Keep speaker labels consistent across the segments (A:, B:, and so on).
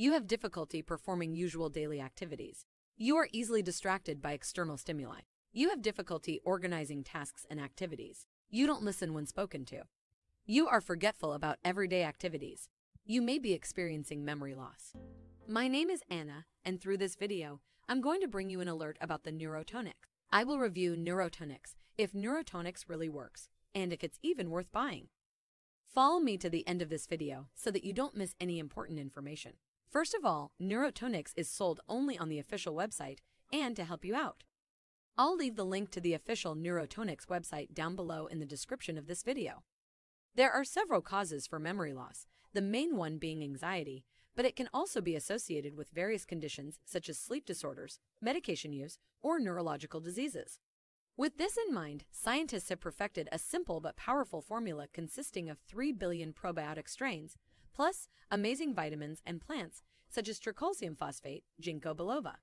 A: You have difficulty performing usual daily activities. You are easily distracted by external stimuli. You have difficulty organizing tasks and activities. You don't listen when spoken to. You are forgetful about everyday activities. You may be experiencing memory loss. My name is Anna, and through this video, I'm going to bring you an alert about the Neurotonix. I will review Neurotonix, if Neurotonix really works, and if it's even worth buying. Follow me to the end of this video so that you don't miss any important information. First of all, Neurotonix is sold only on the official website and to help you out. I'll leave the link to the official Neurotonix website down below in the description of this video. There are several causes for memory loss, the main one being anxiety, but it can also be associated with various conditions such as sleep disorders, medication use, or neurological diseases. With this in mind, scientists have perfected a simple but powerful formula consisting of 3 billion probiotic strains, plus amazing vitamins and plants such as triclosan phosphate, ginkgo biloba,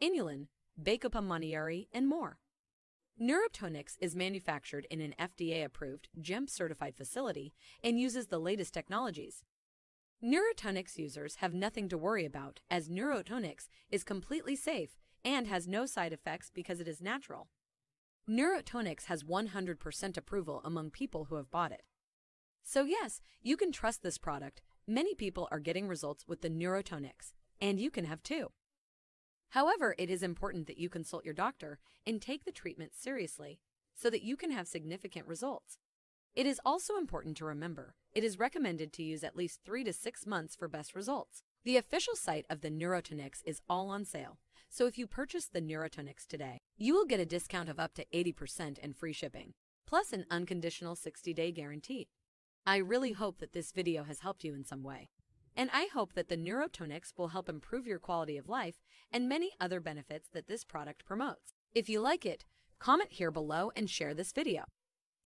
A: inulin, Bacopa monnieri, and more. Neurotonix is manufactured in an FDA-approved, GEMP-certified facility and uses the latest technologies. Neurotonix users have nothing to worry about as Neurotonix is completely safe and has no side effects because it is natural. Neurotonix has 100% approval among people who have bought it. So yes, you can trust this product. Many people are getting results with the Neurotonix, and you can have too. However, it is important that you consult your doctor and take the treatment seriously so that you can have significant results. It is also important to remember it is recommended to use at least three to six months for best results. The official site of the Neurotonix is all on sale, so if you purchase the Neurotonix today, you will get a discount of up to 80% and free shipping, plus an unconditional 60-day guarantee. I really hope that this video has helped you in some way. And I hope that the Neurotonix will help improve your quality of life and many other benefits that this product promotes. If you like it, comment here below and share this video.